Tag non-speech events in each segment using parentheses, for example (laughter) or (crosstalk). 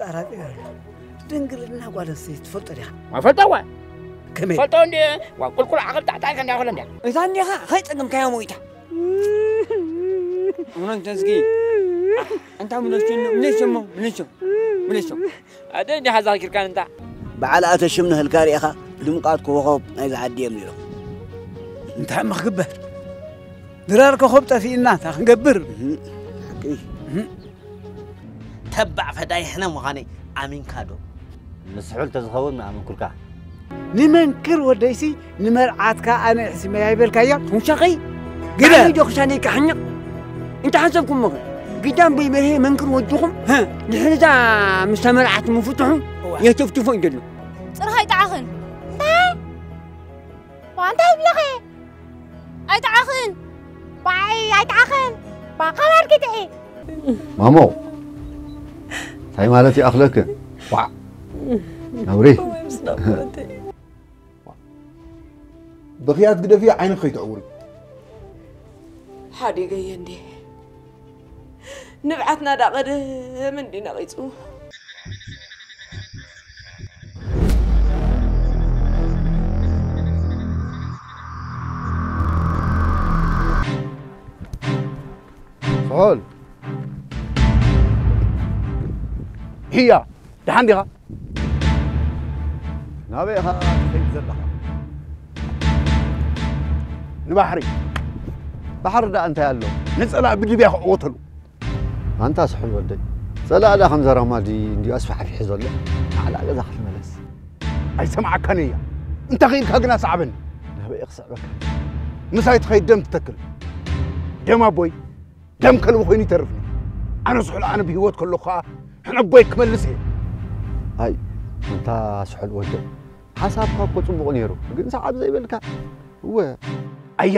ጣራጤ ያለ ድንግልና ጓደስ ትፈልጦ ዲኻ ኣፈልጠዋ ከመይ ፈልጦ እንዲ ቁልቁል ዓቕል ጣዕጣዕካ እንዳ ክለ እንዳ እዛ እንዲኻ ከይፀግምካዮ ሞይታ እውነት ተዝጊ እንታ ምለሽኖ ምለሽሞ ምለሾ ምለሾ ኣደ እንዲኻ ዛኪርካን እንታ በዓል ኣተሽም ንህልካ ሪኢኻ ድምቃት ኮኸብ ናይ ዝዓዲ እዮም ነይሮም እንታይ ማ ክግበር ድራር ኮኸብ ጠፊእና እንታ ክንገብር ሓቂ ተባዕ ፈዳይሕና ምዃነይ ኣሚንካ ዶ ንስሑል ተዝኸውን ምኣመንኩልካ ንመንክር ወደይሲ ንመርዓትካ ኣነ ሕሲመያ ይበልካዮ ውሻኺ ግደ ግደ ዶክሳነይ ካሕኛቕ እንታ ሓሰብኩም ምኽ ጊዳም በይበርሄ መንክር ወድኹም ድሕርዛ ምስ ተመርዓት ምፍትሑ የተፍትፎ እዩ ዘሎ ፅርኻ ኣይጠዓኽን እንታይ ዋ እንታይ ይብለኸ ኣይጠዓኽን ዋይ ኣይጠዓኽን ዋ ኸባርክት እየ ማሞ እንታይ ማለት እዩ ኣኽለክ ዋ ነብሪ (laughs) ብኽያት ግደፊ ዓይንክ ከይትዕውሪ ሓዲገየ እንዴ ንብዓትና ዳ ቀደም እንዲ ነቒፁ هي. تحندغه نابيها تزلها نبحري بحر ده أنت يالو نسأل بدي بيها قوتلو أنت صحي ولدي. سأل على خمسة رمادي دي اسفح في حزول على اجازة خل ملس. أي سمعك كنية أنت غير كاقنا صعبن نبي اخسع بك. مسايت خيد دم تتكل. دم أبوي. دم كل وخيني ترفني. أنا صحي أنا بهوت كل خاء ሕነቦይ ክመልስ እየ ኣይ እንታ ስሑል ወደይ ሓሳብካ እኮ ፅቡቕ ነይሩ ግን ሰዓብ ዘይበልካ እወ ኣያ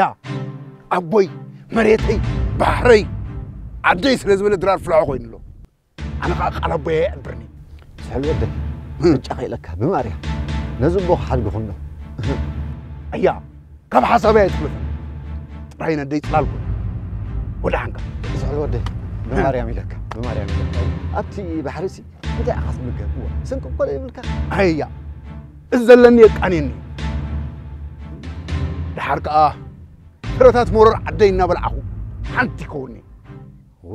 ኣቦይ መሬተይ ባሕረይ ዓደይ ስለ ዝበለ ድራር ፍላሖ ኮይኑሎ ኣነ ከዓ ቃል ኣቦይ ኣየዕብርኒ ስሑል ወደይ ምጫ ኸኢለካ ብማርያም ነዚ እሞ ክሓድግኹሎ ኣያ ካብ ሓሳበይ ኣይትኽልፍን ጥራይ ነደይ ፅላል ኮይኑ ወደ ሓንካ ስሑል ወደይ ብማርያም ኢለካ ብማርያም ኢለካ ኣብቲ ባሕሪ ሲ እንታይ ኢኻ ትምገብ እወ ስንቂ እኮ ዘይብልካ ኣያ እዚ ዘለኒ የቃንየኒ ድሓር ከዓ ፍረታት መሮር ዓደይ እናበልዓኹ ሓንቲ ይከውኒ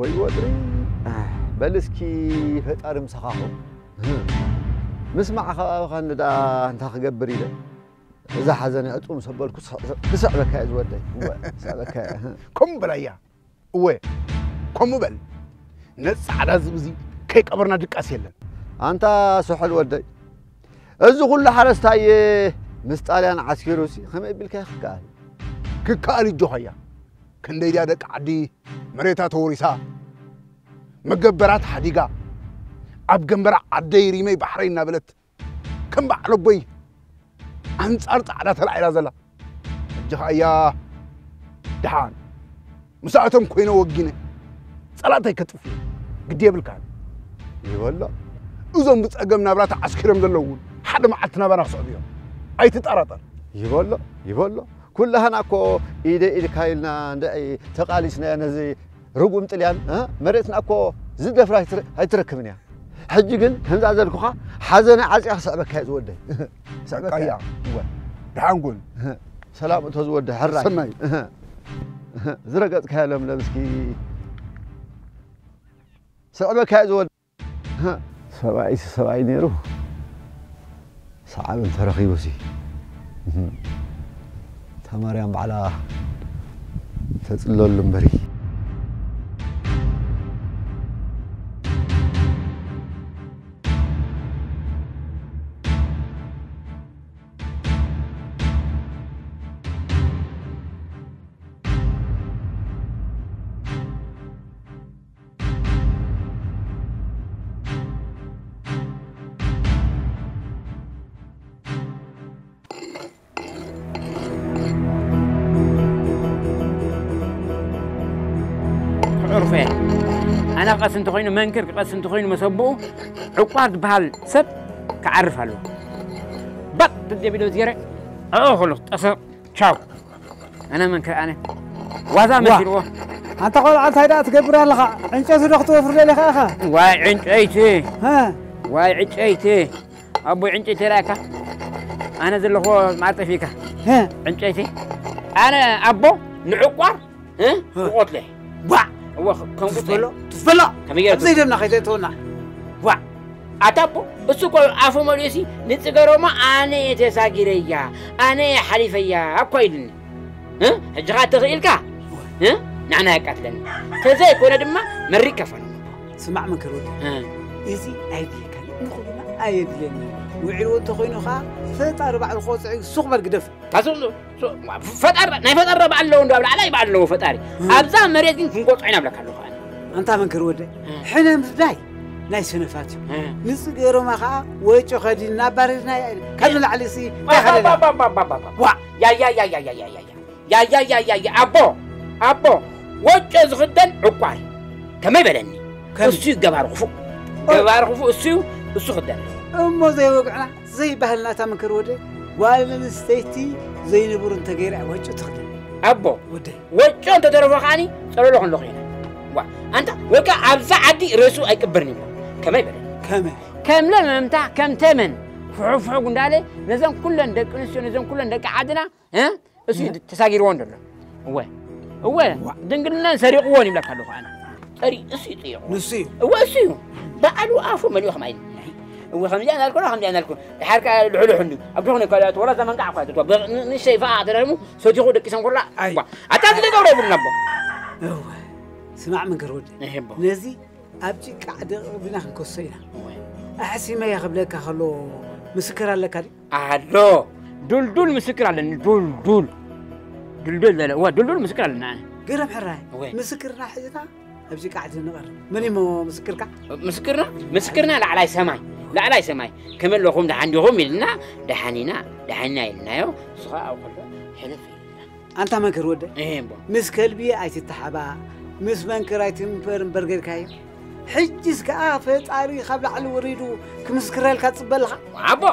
ወይ ወድሪ በልስኪ ፈጣሪ ምሳኻኹ ምስ ማዕኸ ንዳ እንታ ክገብር ኢለ እዛ ሓዘነ ዕጡም ሰበልኩ ክስዕበካ እየ ዝወደይ እወ ስዕበካ እየ ከምኡ በል ኣያ እወ ከምኡ በል ነዚ ፃዕዳ ዝብዚ ከይቀበርና ድቃስ የለን ኣንታ ስሑል ወደይ እዚ ኩሉ ሓረስታየ ምስ ጣልያን ዓስኪሩ ሲ ከመይ ቢልካ ይክከኣል ክከኣል ይጆኸያ ክንደይ ድያ ደቂ ዓዲ መሬታ ተወሪሳ መገበራት ሓዲጋ ኣብ ገንበራ ዓደይ ሪመይ ባሕረይ እናበለት ከም በዓል ኣቦይ ኣንጻር ፃዕዳ ተላዒላ ዘላ ሕጂ ኸያ ድሓን ምስኣቶም ኮይነ ወጊነ ጸላእተይ ከጥፍ እየ ግዲ የብልካ ይበሎ እዞም ብፀገም ናብራ ተዓስኪሮም ዘለዉ እውን ሓደ መዓልቲ ናባና ክስዕቡ እዮም ኣይትጠራጠር ይበሎ ይበሎ ኩላህና እኮ ኢደ ኢድካ ኢልና እንድዒ ተቃሊስና ነዚ ርጉም ጥልያን መሬትና እኮ ዝደፍራ ኣይትረክብን እያ ሕጂ ግን ከምዛ ዘልኩኻ ሓዘነ ዓፂያ ክስዕበካ እዩ ዝወደይ ስዕበካ እያ ድሓን ጎን ሰላም እቶ ዝወደይ ሕራይ ሰናይ ዝረገፅካዮ ለምለም እስኪ ስዕበካ እዩ ዝወደይ ሰብኣይ ሰብኣይ ነይሩ ሰዓብ እንተረኺቡሲ ተማርያም ባዕላ ተፅለሉ እምበሪ ዝቐስንተ منكر መንክር ክቐስ እንተ ኮይኑ መሰብኡ ዕቋር ዝበሃል ሰብ ክዓርፍ ኣለዎ ባጥ ደቢሎ ዝገረ ኣብኡ ከሎ ጠሰ ቻው أنا. መንክር ኣነ ዋዛ መሲልዎ أنت قول عن هيدا تقبر لها عنش أسر أخت وفر لي أخا. واي عنش أيتي. ها. واي عنش أيتي. أبو عنش تراكا أنا ذل هو ما فيك. ها. عنش أيتي. أنا أبو نعقار ها؟ وقتلي واع هو كنقول تفلا كمية زيد من خيزة تونا وا. أتابو؟ بس كل عفو مريسي. نتقرأ ما أنا تساقيريا. أنا حليفيا. أكويدن ها؟ جغات تغيلك ها؟ نعنا قتلن. كذا يكون دم مريكا فنو. سمع من كرودي إزي أيدي كان. نقول ما أيدي لنا ውዒልዎ እንተኮይኑ ከዓ ፈጣሪ ባዕሉ ክወፅዒ ንሱኹ በርግደፍ ናይ ፈጣሪ ረባ ኣለዎ ኣብ ላዕላ ይበ ኣለዎ ፈጣሪ ኣብዛ መሬት ግን ክንጎፅዑ ኢና ብለካ ኣለኹ እንታ መንክር ወደ ሕነ ምፍላይ ናይ ስነፋት እዩ ንስ ገይሮማ ከዓ ወጮ ኸዲን ናብ ባሬትና ካብ ንላዕሊ ሲ ያያያያያያያያያያያያያ ኣቦ ኣቦ ወጮ ዝኽደን ዕቋር ከመይ በለኒ እሱ ይገባር ክፉእ ገባር ክፉእ እሱ እዩ እሱ ክደን እሞ ዘይወግዕና ዘይባህልና እታ ምክር ወደ ጓል ኣንስተይቲ ዘይንብሩ እንተገይራ ወጮ ትኽደን ኣቦ ወደይ ወጮ እንተተረፈ ከዓኒ ፀለሎ ክንለኹ ኢና ዋ ኣንታ ወይ ከዓ ኣብዛ ዓዲ ርእሱ ኣይቅበርን ይብሎ ከመይ በለኒ ከመይ ከም ለመምታ ከም ተመን ፍሑፍሑ ጉንዳለ ነዘን ኩለን ደቂ ኣንስትዮ ነዘን ኩለን ደቂ ዓድና እ እሱ እዩ ተሳጊርዎ እንደሎ እወ እወ ድንግልናን ሰሪቕዎን ይብለካ ኣለኹ ኣነ ጠሪ እሱ እዩ ጥይቑ ንሱ እዩ እወ እሱ እዩ በዓሉ ኣፉ መሊኡ وخم جانا الكل خم جانا الكل. الحركة الحلو حنو أبدوهن كلا تورا زمان قاعد قاعد تبغى نشيف أعترمه سوتي خود كيسان كلا أيوة أتاك لي دولة بالنبو أوه سمع من كرود نحبه إيه نزي أبجي قاعد بنا كوسينا أحسي ما يخبلك خلو مسكر على كاري. أهلو. دول دول مسكر على دول دول. دول دول دول. دول مسكر على قرب حراي. مسكرنا حيتها ጭቃ ዓዲ ንቐር መን እሞ ምስክርካ ምስክርና ምስክርና ላዕላይ ሰማይ ላዕላይ ሰማይ ከመለኹም ድሓንዲኹም ኢልና ድሓኒና ድሓኒና ኢልናዮ እሱ ከዓ ኣብ ከሎ ሕልፍ ኢልና ኣንታ መንክር ወደ ይሄ እምቦ ምስ ከልቢ ኣይትተሓባ ምስ መንክር ኣይትምበር እምበር ጌርካዮ ሕጂስ ከዓ ፈጣሪ ካብ ላዕሊ ወሪዱ ክምስክረልካ ትፅበልኻ ኣቦ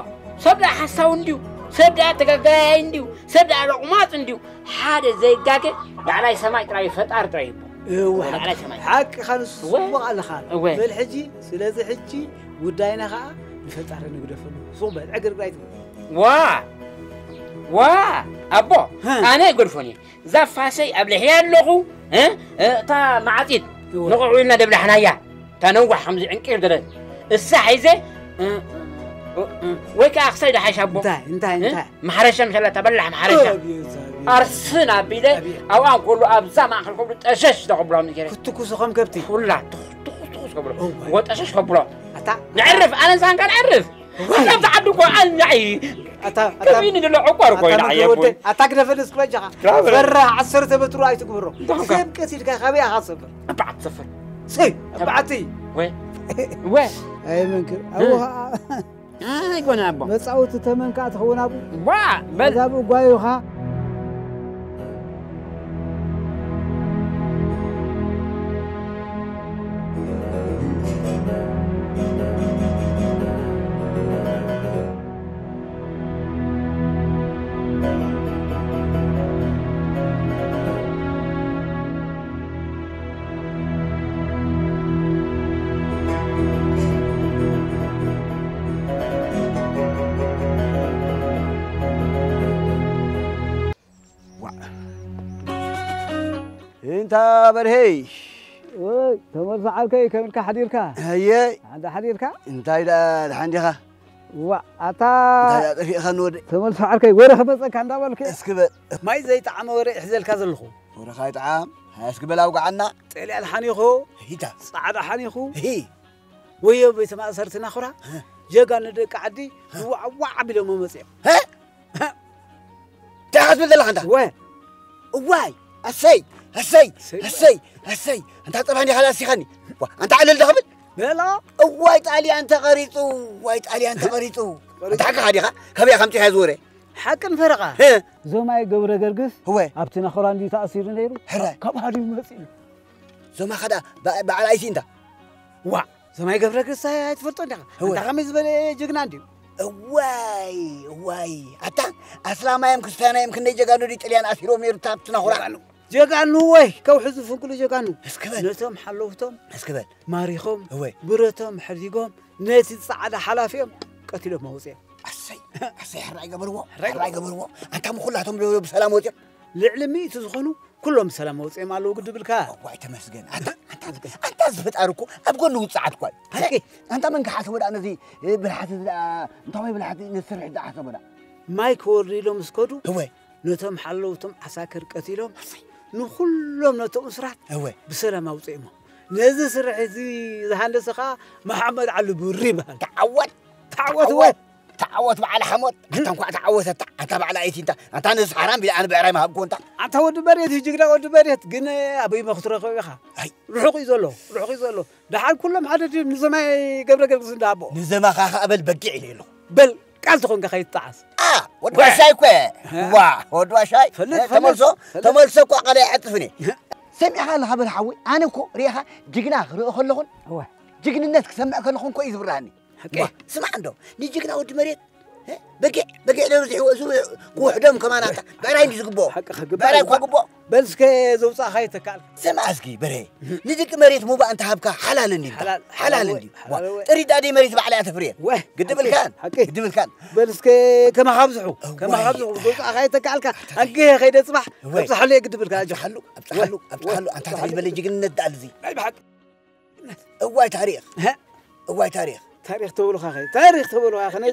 ሰብ ዳ ሓሳቡ እንድዩ ሰብ ዳ ተጋጋያይ እንድዩ ሰብ ዳ ዕቑማፅ እንድዩ ሓደ ዘይጋገ ላዕላይ ሰማይ ጥራይ ፈጣሪ ጥራይ ይቦ እወ ላዕላይ ሰማይ ሓቂኻ ንሱ ፅቡቕ ኣለኻ እወ በል ሕጂ ስለዚ ሕጂ ጉዳይና ከዓ ንፈጣሪ ንግደፈሉ ሱቕ በል ዕግር ግዳይ ትብል ዋ ዋ ኣቦ ኣነ ይጎድፎን እየ እዛ ፋሰይ ኣብ ልሕያ ኣለኹ እ እታ ማዓፂት ንቑዑ ኢልና ደብላሕናያ እታ ነዋሕ ከምዚ ዕንቂር ደረት እሳ ሒዘ ወይ ከዓ ክሳይ ድሓሽ ኣቦ እንታይ እንታይ እንታይ ማሕረሻ ምሻላ ተበላሕ ማሕረሻ أرسنا بيدي أو أن كل أبزا ما أخل قبل تأشش ده قبل من كده كنت كوسو خم كبتي ولا تخ تخ قبل وتأشش قبل أتا نعرف أنا زمان كان أعرف أنا بعدك وأنا نعي أتا أتا كمين اللي عقار كوي نعي أبوي أتا كده فلس كلا برا فرا عصر تبترو أي تكبرو سيب كسير كخبي أحسب بعد صفر سي بعدي وين وين أي منك أوه أي قنابو بس أوت تمن كات خونا أبو وا بس أبو قايوها انت برهي وي تمر فعلك كمنك حديرك هي عند حديرك انت إلى حنديخه وأتا خنود تمر فعلك وين خبصك عند بالك اسكبل ماي زي طعم وري حزلك زلخو ورخاي طعام اسكبل اوقعنا طلع الحنيخو هيدا صعد حنيخو هي ويو بيت ما سرتنا خرا جاك ندق عدي وعوع بلا ما مصيح ها. ها. تاخذ بالله انت وين واي اسيت هسي هسي؟ هسي أنت طبعاً على سيخني أنت على الدخبل لا وايت علي أنت قريطو وايت علي أنت قريطو أنت حق هادي كبي خمتي هاي زوري. حق فرقة. زوماي قبر قرقس. هو. ابتي نخرا اندي تأثير نيرو. حرا كم هادي مسيل زوما خدا بعلى ايتي انت وا. زوماي قبر قرقس هاي تفرطو انت أنت خمس بلي جقنا دي واي واي. اتا أسلام أيام كستانا كريستيانايم كندي جغانو دي طليان اثيرو ميرتاب تنخرا ጀጋኑ ወይ ከውሒ ዝፍንቅሉ ጀጋኑ እስክበል ነቶም ሓለውቶም እስክበል ማሪኾም እወይ ብረቶም ሕዲጎም ነቲ ፃዕዳ ሓላፊኦም ቀቲሎም መውፅኦም ኣሰይ ኣሰይ ሕራይ ገበርዎ ሕራይ ገበርዎ አንታም ኩላቶም ዶ ብሰላም ወፂኦም ልዕሊ ሚእቲ ዝኾኑ ኩሎም ሰላም መውፅኦም ኣለዉ ግድብልካ ዋይ ተመስገን አንታ ዝፈጣሪ እኮ ኣብ ጎኑ ውፅዓት ኳ አንታ መን ክሓሰቦ ዳ ነዚ ብልሓቲ እንታወይ ብልሓቲ ንስርሕ ዝሓሰቦ ዳ ማይ ክወርዱ ኢሎም ስከዱ እወይ ነቶም ሓለውቶም ዓሳክር ቀቲሎም ንኩሎም ነቶም ስራት እወይ ብሰላም ኣውፅኦሞ ነዚ ስራሕ እዚ ዝሃንደሰ ከዓ መሓመድ ዓሊ ብሪ ይበሃል ተዓወት ተዓወት ወይ ተዓወት በዓል ሓሞት አንታ እንኳ ተዓወተታ አንታ በዓል ኣይቲ እንታ አንታ ነዚ ሓራም ቢላ ኣነ ብዕራይ መሃብኮ እንታ አንታ ወዲ መሬት ጅግና ወዲ መሬት ግን ኣበይ መክትረኸብ ኢኻ ርሑቕ እዩ ዘሎ كاسخون كخيت آه ودوا شاي كوي. واه ودوا شاي. تملسو تملسو كو عطفني. سمعها لها بالحوي. أنا كو ريها جينا خلخون هو جينا الناس كويس براني سمع عنده. ني جينا ود مريت إيه؟ بقع بقع لو وحدهم كمان أتا بعراي نجز قبو. بعراي بس كي تكال سمع أسكي بري. نجيك مريت مو بقى أنت هابكا حلال اللي حلال حلال اللي تريد أدي مريت بعلى تفريق. قدم الكان قدم الكان بس كي كما خبزحو كما خبزحو زوصا خاي تكالكا اكي خاي تصبح ابصح لي قدم الكان حلو حلو حلو أنت تعرف اللي يجي لنا الدالزي بحق هواي تاريخ. هواي تاريخ. تاريخ تقولوا أخي. تاريخ تقولوا أخي.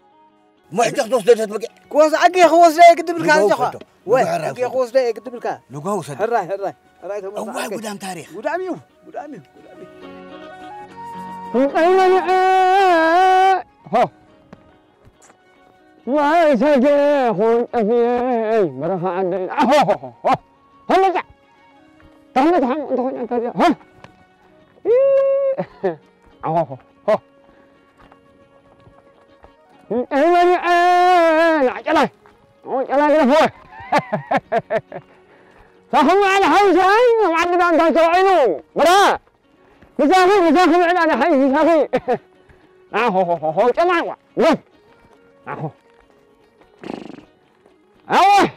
معتق دوس ده تبقى كوز عقي خوز لا يكذب لك انت خا وين عقي خوز لا يكذب لك لقوا سد هراي هراي هراي اوه قدام تاريخ قدام يوم قدام يوم قدام يوم ها واي سجاخ افي مرها عندنا ها ها ها تهنت هم انت ها ها رجع تهم تهم تهم أنت ها أهو هو هو أيوة أنا عجلة عجلة كده فوق فهم على حوزة وعندنا أنت توعينه برا مسافر مسافر على حي مسافر أهو هو هو هو جماعة وين أهو أوه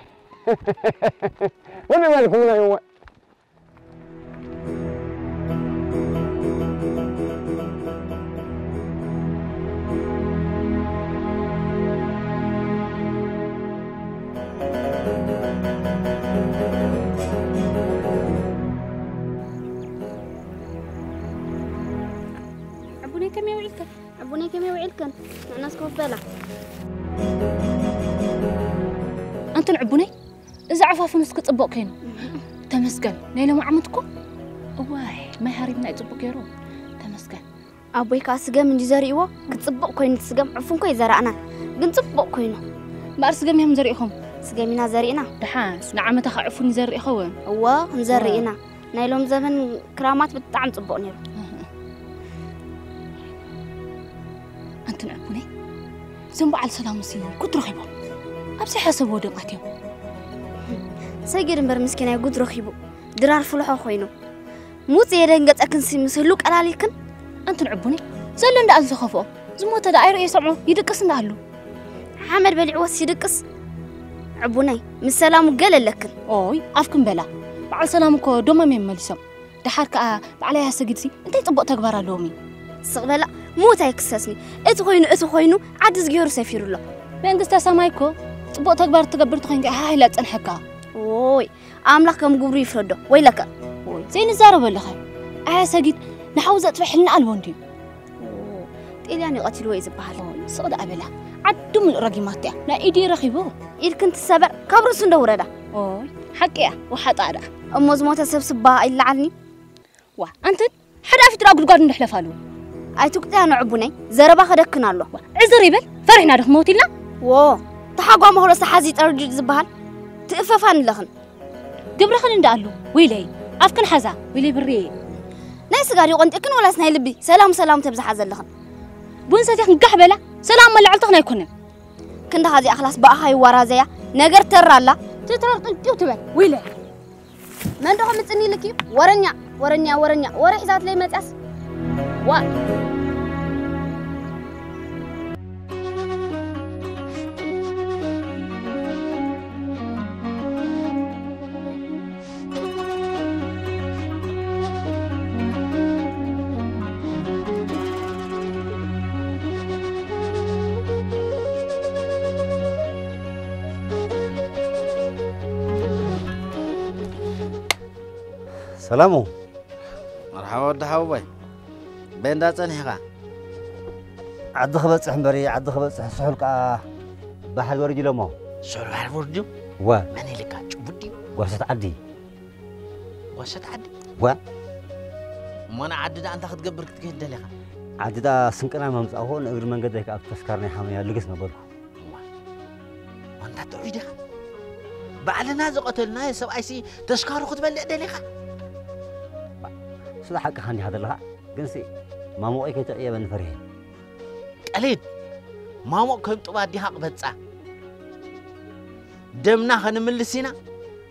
وين مالكم يا يوم عبوني يوعدكن عبوني كم يوعدكن ناس كوفلا أنت عبوني إذا عفاف نسك تطبق كين (laughs) تمسكن. نيلا ما عمتكم واي ما هاربنا يطبق يرو تمسكن. أبوي كاسجم من جزاري كتصبق كوين تسجم عفون كوي زرعنا كنصبق كوينو بار سجم يهم زريقهم سجمنا زرينا دحاس نعمة عفوني زري خون هو نزرينا نايلوم زمن كرامات بتطعم تصبق نيرو زنبو على سلام سي كنت رخيبهم أبسي حسب ودقاتيو سيجر امبر مسكين يا قد رخيبو. درار فلحو خوينو. موت يدن قد أكن سي مسلوك ألاليكن؟ أنت عبوني زل عند أنزو خفو. زموت هذا عيرو يسمعو يدقس ندالو حمد بلعوس يدقس. عبوني من سلام قال لكن. أوي أفكن بلا. بعد سلامكو دوما من ملسم دحار كأ بعليها سجدسي أنت يطبق تكبر موت يكسسني اتخوينو اتخوينو عدس غيرو سفيرو له من قصة سمايكو تبقى تكبر تكبر تخوينك هاي لا تنحكا ووي عاملك كم قبر يفردو ويلك ووي زين الزارة بلخي آه ساقيت نحوزة تفحلنا الوندي تقلي يعني قتل ويز بحال صود أبلا عدوم الأرقي ماتيا لا إيدي رخيبو إير كنت سابر كبرو سندو ردا ووي حكيا وحط عدا أموز موتا سبسبا إلا عني واه أنت حدا في تراقل قادم نحلفالو ኣይትቁጥያ ንዕቡነይ ዘረባ ከደክን ኣሎ ዕዝር ይበል ፈሪሕና ድኽመውት ኢልና ዎ ተሓጓ መክሎ ሰሓዚ ጠርጅድ ዝበሃል ትእፈፋ ንለኽን ግብረኽን እንዳ ኣሉ ወይለይ ኣፍክን ሓዛ ወይለይ ብሬ ናይ ስጋ ዲ ቆንጢክን ወላስ ናይ ልቢ ሰላም ሰላም ተብዝሓ ዘለኽን ቡን ሰትያ ክንጋሕ በላ ሰላም መላዕልትኽን ኣይኮነን ክንዳ ኻዚኣ ክላስ በኣኻ ይዋራዘያ ነገር ተራ ኣላ ትትረር ጥንጢው ትበል ወይለይ መንደኹ ምፅኒ ኢልክ እዩ ወረኛ ወረኛ ወረኛ ወረ ሒዛት ለይ መፅያስ What? Salamu. Marhaba dah habai. بين تصنحك عد خبصح مري عد خبصح سحلك بحال ورجي لمو سحل بحال ورجي و من اللي لك تشبدي وسط عدي وسط عدي و من عدد انت كتقبر كتكهد لك عدد سنقنا ممص اهون اغير منجد هيك تسكرني حميا لغس نبرك وانت تعيد بعلنا زقتلنا يا سبعي سي تشكارو كتبلع دليخه سلاحك هاني هذا لها قنسي ما مو أي كتير يبان فريه قليل ما مو كم تبادي حق بتسع دمنا خنملسينا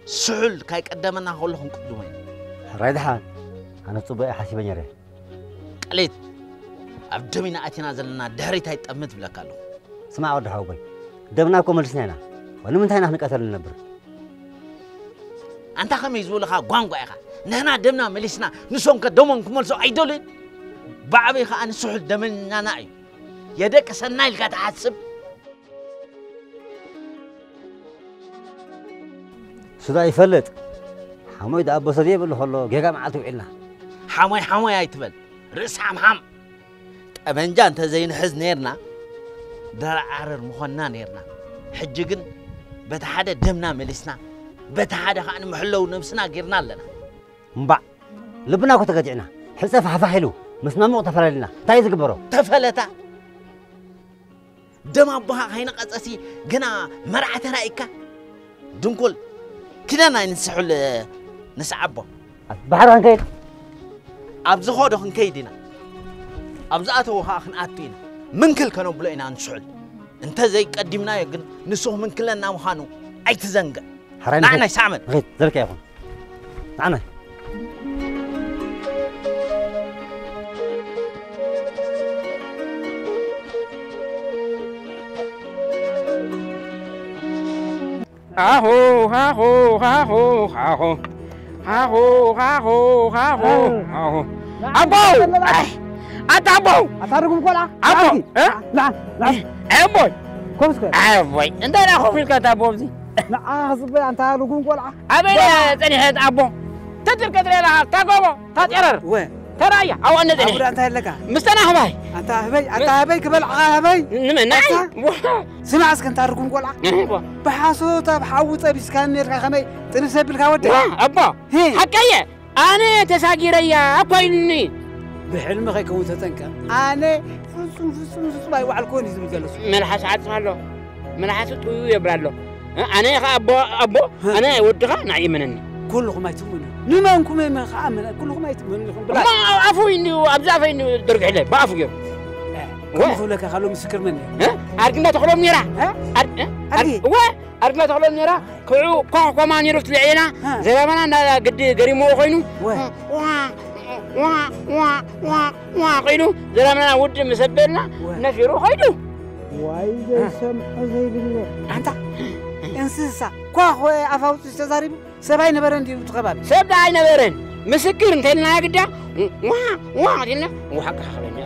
سعل كاي قدمنا هولهم كلهم رايد حال أنا تبقى حسبني ره قليل أبدمنا أتينا زلنا دهري تاي تأمت بلا كلو سمع ورد هاوبي دمنا كم ملسنا ونمنتهي نحن كثر نبر أنت خميز ولا خا قانقوا إخا نانا دمنا ملسنا نسون كدمون كمل سو أيدولين. بعبي خان سحل دمنا ناي يدك سنايل كتحسب سدا يفلت حماي ده أبو سدي يبل خلو جيجا معلتو عنا حماي حماي ايتبل رس حم حم. ጠመንጃ እንተ ዘይንሕዝ ነርና ደረ ዓረር ምኾንና ነርና ሕጂ ግን በቲ ሓደ ደምና መሊስና በቲ ሓደ ከዓ ንምሕለው ነብስና እምባዕ ልብና እኮ ተገዲዕና ሕፀ ፋሕፋሕ ኢሉ መስማምቕ ተፈላለና እንታይ እዩ ዝግበሮ ተፈለታ ደም ኣቦኻ ከይነቐፀሲ ግና መርዓተና ኢካ ድንኩል ክደና ንስሑል ንስዓቦ ባሕሪ ክንከይድ ኣብ ዝኸዶ ክንከይድ ኢና ኣብ ዝኣተዎ ከዓ ክንኣቱ ኢና ምንክል ከነብሎ ኢና ንስሑል እንተዘይቀዲምናዮ ግን ንሱ ምንክለና ምዃኑ ኣይትዘንግዕ ንዓናይ ሳዕመን ንኸይድ ዘልካ ይኹን ንዓናይ Haro, haro, haro, haro. Haro, haro, haro, haro. Abo! Atabo! Atarugu kola. Abo. Eh? Ah, la, la. Eh, eh boy. Kom ska. Eh boy. Inda na ko filka ta bobzi. (laughs) Na ah zuba anta rugun kola. Abena tsani hat abo. Tatir kadrela ta gogo ta tsirar. Wai. ترايا أو أنا ذني. أبو انت لك. مستنا هباي انت هباي انت آه، هباي قبل هباي نمن ناي. سمع اسك انت اركم قلع (laughs) بحاسو طب حوط ابيس كان يرك خمي تنسبل كاود أبا. حقيه أنا تساغيريا اكويني بحلم غيكون تتنكا أنا فسوم فسوم فسوم أي وعلكون يزم جلسو. ملحس عطفالو ملحس طيو يبرالو أه، أنا يا ابو ابو أنا ودغا نعيمنني كلكم ما تمنوا ንመንኩም ከኣመነ ኩልኹም ኣይትምኑ ኢኹም ብላ ኣፉ ኣብዚ ኣፈይ ደርግሕለ ብኣፉ ገይሩ ከምኡ ክብለካ ካሎ ምስክር መን ኣድግና ተኽሎም ነራ ወ ኣድግና ተኽሎም ነራ ክዑ ኮሕ ኮማ ነይሩ ትልዕልና ዘበመና እንዳ ግዲ ገሪሞዎ ኮይኑ ኮይኑ ዘረመና ውድ መሰበልና ነፊሩ ኸይዱ ዋይ ዘይሰምዖ ዘይብለ ኣንታ እንስሳ ኳኾ ኣፋውፅ ዝተዛሪቡ ሰብ ኣይነበረን ድዩ ትኸባቢ ሰብ ኣይነበረን ምስክር እንተልና ግዳ ዋ ዋ ኢልና ዋሓቂ ክብለኒ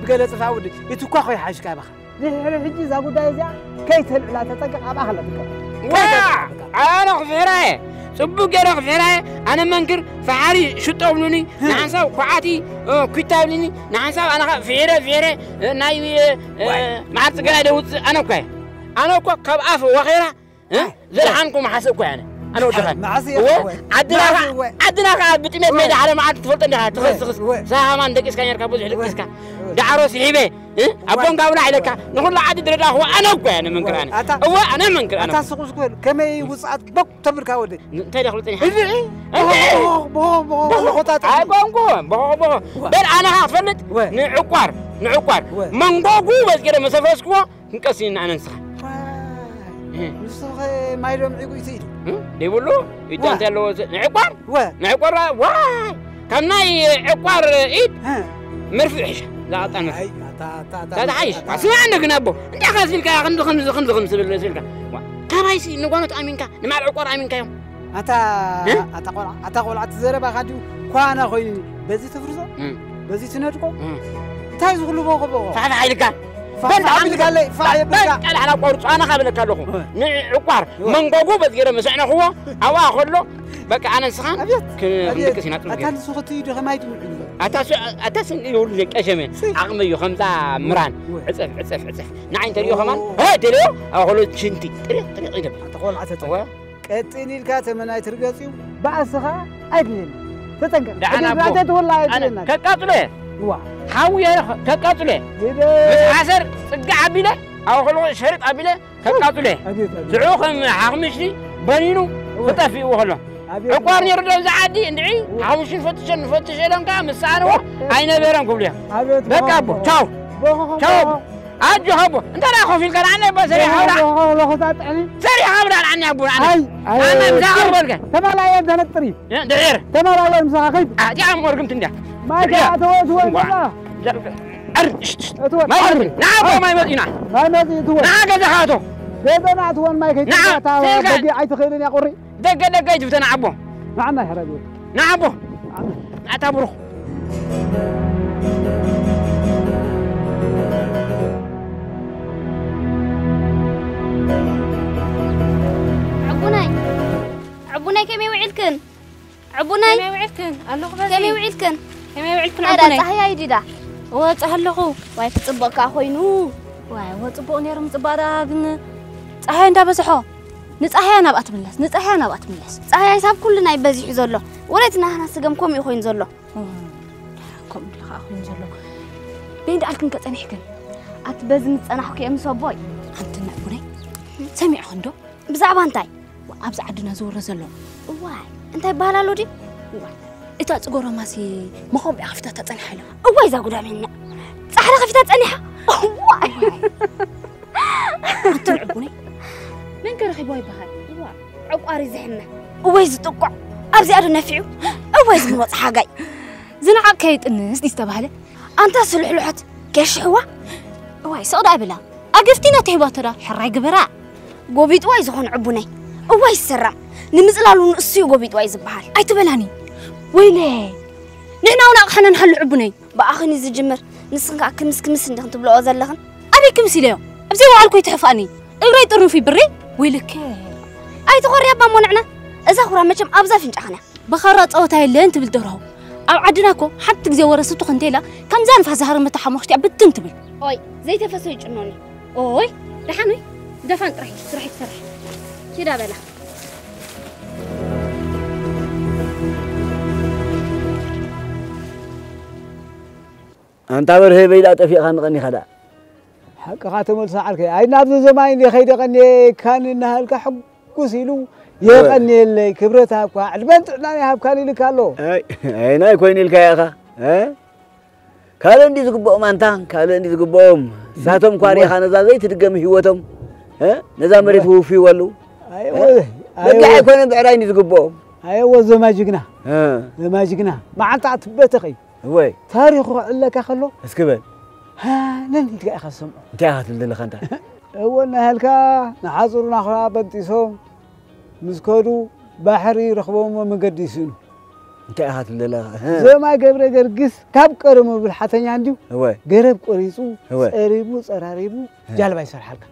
ብገለ ፅፋ ውድ እቲ ኳኾ ይሓሽካ ባኻ ንሕሪ ሕጂ እዛ ጉዳይ እዚኣ ከይተልዕላ ተጠንቀቕ ኣብኣ ክለጥቀ أنا خفيرة سبوك أنا خفيرة أنا منكر فعالي شو تقولني نعنسا وقعتي كتابني نعنسا أنا خفيرة فيرة ناي ما عرفت قاعد أنا وكاي أنا كو كاب اف وخيرا غير عنكم حسبكم أنا أنا ودخل معصيه عدنا عدنا بتميت ميدا على ما عاد تفلت عندها تخصخص ساعه ما ندقس كان يركبوا يحلق اسكا دعروس عيبه ابون إيه؟ قاولا عليك نقول لا عاد دردا هو أنا كو أنا منكر أنا هو أنا منكر أنا تسقوس كو كما وصعت بك تبرك ودي انت دخلتني ادعي بو بو بو بو بو بل أنا هفلت نعقر نعقر منقوقو بس كده مسافسكو نقسين أنا نسخ ማይ ሎም ዒጉ እዩ ኢዱ ደይብሉ ኢዳ እንታይ ኣለዎ ንዕቋር ንዕቋር ዋይ ካብ ናይ ዕቋር ኢድ መርፊዕ ሒሻ ዝቐጣ ተተሓይሽ ስማዕኒ ግን ኣቦ እንታይ ካ ስልካ ክንዚ ከምዚ ከምዚ ከም ስብል ስልካ ካባይሲ ንጓኖት ኣሚንካ ንማል ዕቋር ኣሚንካ እዮም ኣታ ቆልዓ ትዘረባኻ ድዩ ኳና ኮይኑኒ በዚ ትፍርሶ በዚ ትነድቆ እንታይ بند عمل قال لي فايب قال على قرط أنا قبل كلكم نعقار من غوغو بتجرى مسعنا هو. أو أخذ له. بك أنا سخان ابيت كنك سينات اتان صوتي دغ ما يدول اتاس اتاس يقول لك اشمن عقم يو خمسة مران. عصف عصف عصف نعين تريو كمان ها تريو؟ اخذ شنتي. تري تري إيه تري تقول عتتوا قطيني الكاته من اي ترقصيو بعسخه ادني تتنقل دعنا بعتت والله أنا كقطله حاوي كقاتله عسر صقع عبيله أو خلو شرط عبيله كقاتله تعوخم عقمشلي بنينو خطفي وخلو عقار يردو زعادي ندعي عاوشين فتشن فتشن كا مسانو عين بيرن قبليه بكابو تشاو تشاو أجو هبو أنت لا خوفين كان أنا بسريع هبرا لا سريع هبرا عني أبو أنا أنا مزاح برجع تما لا يمزح الطريق دعير تما لا يمزح خيب أجي أموركم تندع ما جاء أتوه أتوه لا ارد ما يرد نعم ما يمد نعم. ما كم يوعدكن؟ عبوناي. كم يوعدكن كم يوعدكن؟ ከመይ ውዒልክን ኣዳ ዓቡናይ ፀሓይ ኣይዲዳ ወፅእ ኣለኹ ዋይ ክፅበቕካ ኮይኑ ዋይ ወፅቡቕ ነይሩ ምፅባዳ ግን ፀሓይ እንዳበዝሖ ንፀሓያ ናብኣ ትምለስ ንፀሓያ ናብኣ ትምለስ ፀሓይ ሳብ ኩሉ ናይ በዚሑ ዘሎ ወለይቲ ናህና ስገም ከምኡ ኮይኑ ዘሎ ከምኡ ኢልካ ኮይኑ ዘሎ በይን ደኣልክን ከፀኒሕ ግን ኣቲ በዚ ምፀናሕኩ እየ ምስ ኣቦይ ሓንቲ ንዕቡነይ ሰሚዕኹን ዶ ብዛዕባ እንታይ ኣብዚ ዓድና ዝውረ ዘሎ ዋይ እንታይ ይበሃል ኣሎ ድዩ እታ ፅጎሮ ማሲ መኸምቢያ ከፊታ ተፀኒሓ ኢሎ እዋይ እዛ ጉዳመኛ ፃሕሪ ከፊታ ፀኒሓ እዋይ ኣንተ ንዕቡነይ መን ከረኺቦ ይበሃል ዕቋሪ ዝሕመ እወይ ዝጥቋዕ ኣብዚኣ ዶ ነፊዑ እወይ ዝምወፅ ሓጋይ ዝንዓቕ ከይጥንስ ዲ ዝተባሃለ ኣንታ ስልሕልሖት ከሽሕዋ እዋይ ስቕዳ ይብላ ኣገፍቲና ተሂባተዳ ሕራይ ግበራ ጎቢጥዋይ ዝኾነ ዕቡነይ እዋይ ዝሰራም ንምፅላሉ ንእሱ እዩ ጎቢጥዋይ ዝበሃል ኣይትበላኒ ወይለ ንሕና እውን ኣቕሓና ንሓሉ ዕቡነይ ብኣኽን እዩ ዝጅምር ንስን ከዓ ክምስ ክምስ እንድኽን ትብልኦ ዘለኽን ኣበይ ክምስ ኢለዮ ኣብዘይ ዋዕልኮ ይትሕፋኒ እግረይ ጥርንፉ ይብሪ ወይልከ ኣይትኾርያ እባ ሞንዕና እዛ ኩራ መቸም ኣብዛ ፍንጫኽና ብኸራ ፀወታ የለን ትብል ደርሆ ኣብ ዓድና ኮ ሓንቲ ግዜ ወረስቱ ክንቴላ ከምዛ ንፋስ ዝሃር መተሓሞኽትያ ብትን ትብል ኦይ ዘይተፈሰ ይጭኖኒ ኦይ ደሓን ወይ ደፋን ጥራሕ ስራሕ ትሰርሕ ኪዳ በላ أنت أبره بيدا تفيق خان غني خدا حقها تملس عرك أي نابذ زمان اللي خيد غني كان إنها لك حق سيلو يغني اللي كبرتها كوا عدبنت ناني هاب كان لك الله أي أي ناي كوين لك يا أخا ها كالن دي زقبو مانتا كالن دي زقبوم ساتم كواري خان زازي تدقم هيوتم ها نزا مريت هو في ولو أيوه بقى يكون بعراين دي زقبوم أيوه زماجقنا ها زماجقنا ما أنت عتبتخي وي. تاريخ لك خلو؟ اسكبل ها نن اخ سمع انت اخذ لنا خنت أول هلكا نحصرنا خرا بنتيسوم مسكودو بحري رخبوم مقدسين انت اخذ لنا زي ما قبر قرقس كاب قرم بالحتني عندي هو قرب قريصو هو قريبو صراريبو جالبا يسر حلقه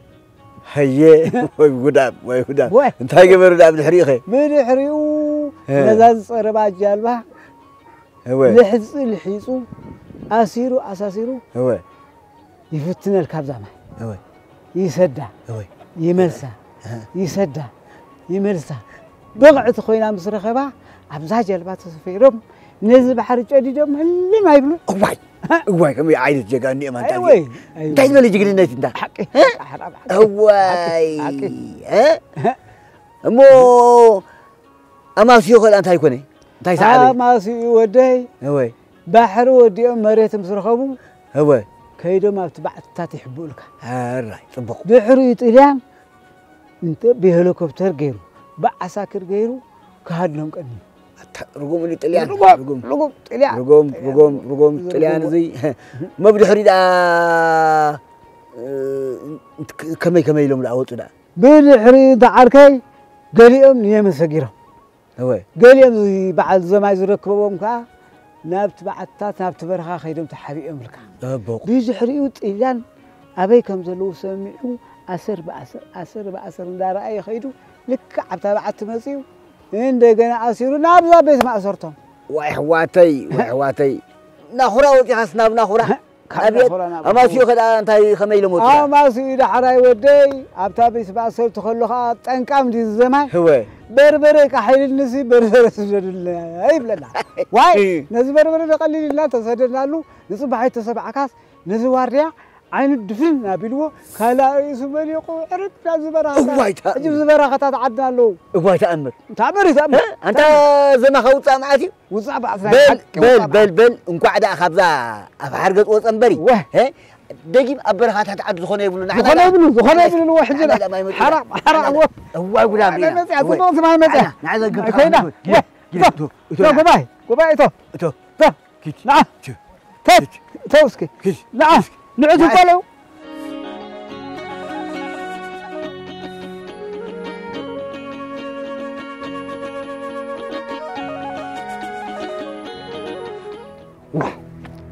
هي (laughs) وي غدام وي. غدام انت قبر داب الحريقه بالحريو نزاز صربا جالبا. هو لحز الحيصو أسيرو أساسيرو. هو يفتن الكاب زعما. هو يسدع هو يملسا يسدع يملسا بقعت خوينا مسرخبا أبزا جلبات سفيرهم. نزل بحر جديدهم اللي ما يبلو. واي واي كم عايز ما أيوة. أيوة. انت ما اللي جينا انت. حقي. واي ها؟ مو أما سيوخ انت هيكوني እንታይ ሰዓበይ ማሲኡ ወደይ እወይ ባሕሪ ወዲኦም መሬት ምስ ረኸቡ እወይ ከይዶም ኣብቲ ባዕትታት ይሕብኡልካ ሃራይ ፅቡቕ ድሕሪኡ ጥልያን እንተ ብሄሊኮፕተር ገይሩ ብዓሳክር ገይሩ ክሃድኖም ቀኒ ርጉም እዩ ጥልያን ርጉም ርጉም ጥልያን ርጉም ርጉም ርጉም ጥልያን እዚ መብድሕሪ ዳ ከመይ ከመይ ኢሎም ዳ ወፁ ዳ ብድሕሪ ዳዓርከይ ገሊኦም ንየመን ሰጊሮም እወይ قليهم بعد زماي زركبهم كا آه؟ نبت بعد تات نبت برها خيدهم تحريهم لك بيجي حريو تيلان أبي كم زلو سميو أسر بأسر أسر بأسر من دار أي خيدو. لك عبت بعد تمسيو. إن ده جنا أسيرو نبت بيت ما أسرتهم. وإحواتي وإحواتي (laughs) نخرة وتحس نب (laughs) أبيت. أما في خد أنت خمي لموت آه ما سيدا حراي ودي. عبتا بيت ما أسرت خلوها تنقام دي الزمان هو. بربري كحيل النسي سجد الله أي بلنا (laughs) واي؟ نزي بربري قليل الله تسجدنا له نصبح هاي تسبع عكاس نزي واريا. عين الدفن نابلو كلا يسمى يقو عرب لا زبرا وايتا. أجيب زبرا خطات عدنا له هو تأمر تعمري تعمر أنت زما خوت معتي وصعب بل بل بل بل انكو عدا خبزا أفحرقت وصنبري ها دقيم أبرهات هتعد زخونة يبلو نحن زخونة يبلو زخونة يبلو واحد لا. حرام حرام هو يقول أنا متى أقول ما ما متى نعم كينا تو تو قباي قباي تو تو تو نعم تو تو اسكي نعم نعود قالوا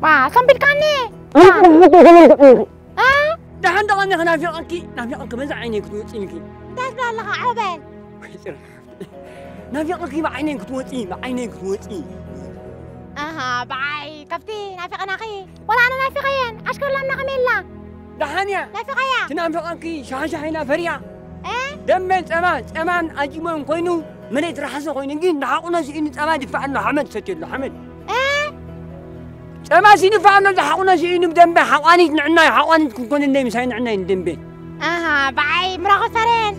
Ma, sambil kane. ده عندك أنا نافقك نافقك ماذا عينيك توتينك تسبح لك عبال. (laughs) نافقك مع عينيك توتي مع عينيك توتي Aha, bye. Kapti, nafikan aki. Wala na nafikayan. Askar lang na kami lang. دحانيا Nafikaya. تنافقك شاشحنا فريا Eh? دمن أمان أمان أجمعون كوينو من يترحس كوينو جين نحقنا سين أمان دفع عنه حمد ستير حمد Eh? أما سين دفع عنه حقنا سين بدم حقاني نعنا حقاني كون النيم سين نعنا ندم به Aha, bye. Murako pa rin.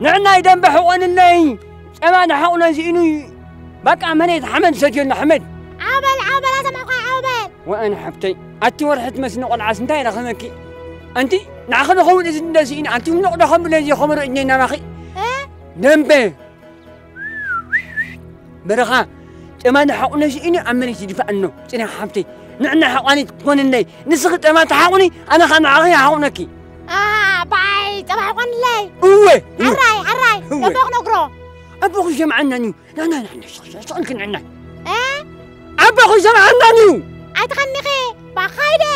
Rin. نعنا يدم بحقان النيم أمان حقنا سينو بقى من يتحمد سجل حمد abal. Asa mo ka abal? وأنا حبتي أنت ورحت مسنق العاس انتهي رخمك أنت ناخذ خمر إذن داسين أنت من نقطة خمر لذي خمر إني Eh? دمبه برخا تما حقنا شيء أمني تدفع عنه تنا حبتي نعنا حقاني تكون Tama ko nilay. هو Haray, haray. هو. Tupok nagro. أبغى جمع عنني لا لا لا شو يمكن عنا Eh? أبغى جمع عنني ki. Bakay de.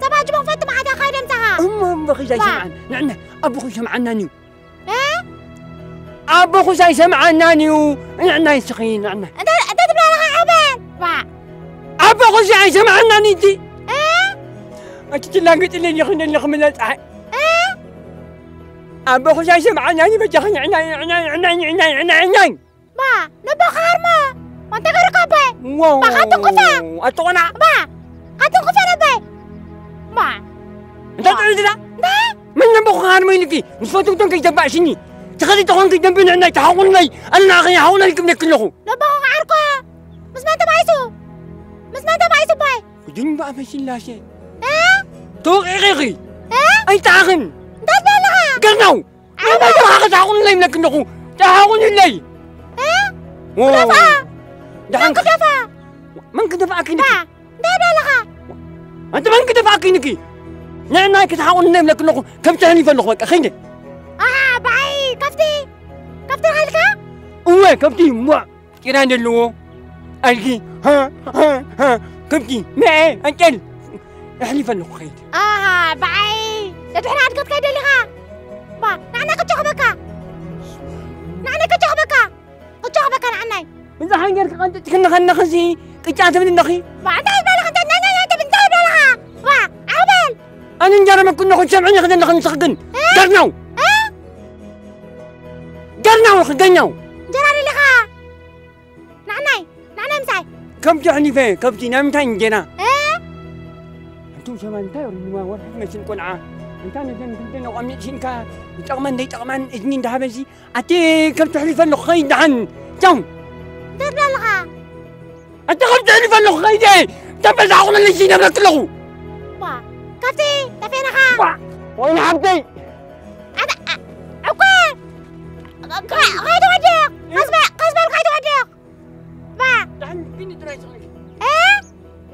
Sabah jumong fat tumahada kayo dem saka. هم أبغى جاي جمع نعنا أبغى جمع عنني? أبغى جاي جمع عنني نعنا يسخين نعنا anda tibla ka abal. Ba. أبغى جاي جمع عنني دي Eh? أنت تلاقيت اللي يخن اللي خمنا Eh? أبغى جاي جمع عنني بجخن عنا عنا عنا عنا عنا عنا Ba, nabakar mo. Mantagar ka ba? واو ko sa. أتونا ko sa na ba? Ba. أنت تعرف لا Da? من نبغى خار ما يلقي مش فاتو تنكي تبع شني تخلي تخون كي تنبين عنا تحاول لي أنا أخي حاول كلكم Nabakar ko. Mas mata ba iso? Mas mata ba iso ba? ودين بقى ماشي لا شيء Eh? توق إغيغي Eh? أي تعاقن Dasbal ka. قرناو أنا ما تحاول لي من كلكم تحاول لي Eh? واو دحين Nang kadafa. من كده فاكينك Ba, dabal ka. أنت من كده فاكينك نعنا كتحاول لي من كلكم كم تهني فلوخك أخيني Ah, bye. Kafti. Kafti hal ka? uwe kapti mwa kiran da luwo alki ha ha ha kapti me ankel احلف انه خير Ah, bye. Dadhan adgat kay dali كنا خلنا خزي كجات من النخي dyan. Nana, nana, bintay bala ka. Ba, abal. أنا نجار ما كنا خد سمعني خدنا خد نسخن قرناو Eh? قرناو خدناو Jara dali ka. Nanay, nanay msay. كم تعني فيه كم تنام تنجنا Eh? أنتم شمان تاير ما ما شنكون ع انت أنا جن كنت لو امي شنكا تقمن دي تقمن اثنين ده بزي أنت خفت عني في اللغة غيدي انت بس عقل اللي جينا بلا تلغو با كاتي انت فين اخا با وين حمدي عدا عكوان غايد وجيق! إيه؟ قصبة قصبة غايد وجيق! با دحن بين الدرايز إيه؟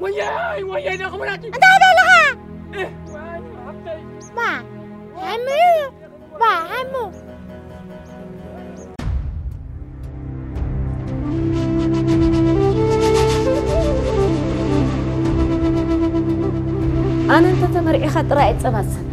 ويا ويا أنا خمراتي أنت؟ هذا اللغة إيه با عمو با عمو ኣነ እንተተመሪዒኻ ጥራይ ኣይፀባፅን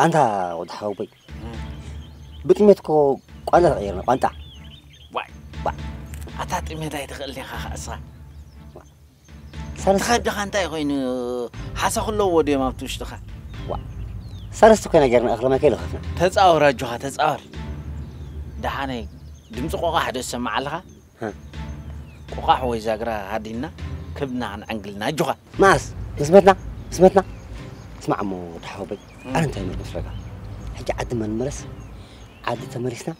أنت ود حاوبي بتميتكو قال غيرنا قنطا واي با أتا تميتا يدخل لي خا خاصا سرس خد خانتا يغين حاسا خلو ودي ما بتوش تخا وا سرس تو كان غيرنا اخر ما كاين خفنا تصاور جوها تصاور دحاني دمص قوقا حد سمع لها قوقا حويزا غرا هادينا كبنا عن انجلنا جوها ماس سمعتنا سمعتنا اسمع مو تحاوبي أنا انت من مسرقة حجي عاد من مرس عاد تمرسنا.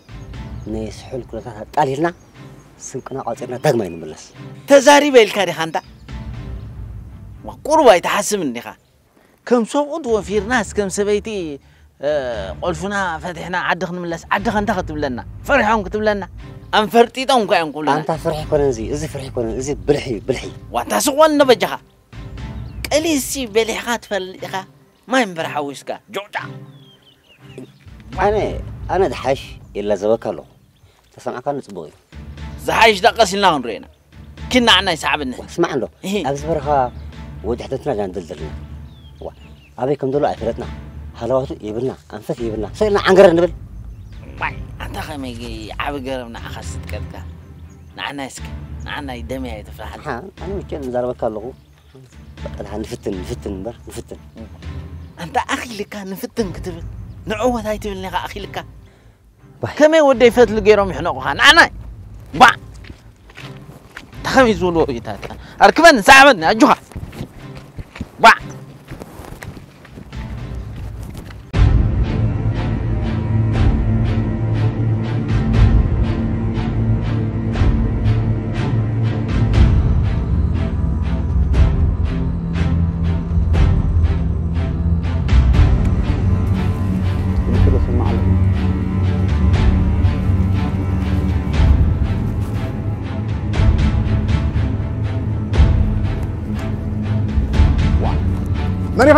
نيسحل كلنا طاليلنا سنكنا قاطرنا دغما ينملس تزاري بيل بيلكاري خانتا. وقربا يتحسبني خا كم سوقت وفير ناس كم سبيتي آه، قلفنا فتحنا عد خنملس عد خانتا خطبلنا فرحهم كتبلنا أنفرتيتهم كأن كلنا. أنت فرحي كونن زي إزي فرحي كونن إزي بلحي بلحي وأنت سوى النبجها قليسي بلحقات فلقها ما ينبرح ويسكا جوجا. أنا أنا دحش إلا زبكلو تصنع كان صبوي زحش دقس لنا غنرينا كنا عنا يسعبنا اسمع له. إيه. أكزبرها ودحتنا جان دلدلنا أبيكم دلوا أفرتنا. هلواتو يبلنا أنفس يبلنا سيرنا عنقر نبل. أنت خي ميجي عبي قربنا أخست كذا نعنا يسك. نعنا يدمي هاي تفرح ها أنا مش كان زربك اللغو نفتن نفتن بر نفتن أنت أخي لك نفتن كتبل نعوة هاي تبل لك أخي لك. كم يودي فات لجيرهم يحنا قهان أنا. با. تخمي زولو يتاتا. أركبن ساعبن أجوها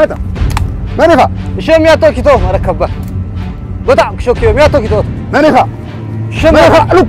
من يفتا من يفا الشام يا توكي تو مركبة قطع شوكي يا توكي تو من يفا الشام من يفا لو